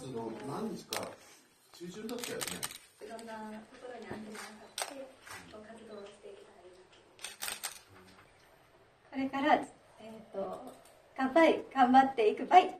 月の何日か中旬だったよね。いろん。なところにアンテナが張って活動していけたらいいなこれから、えー、と乾杯頑張っていくばい。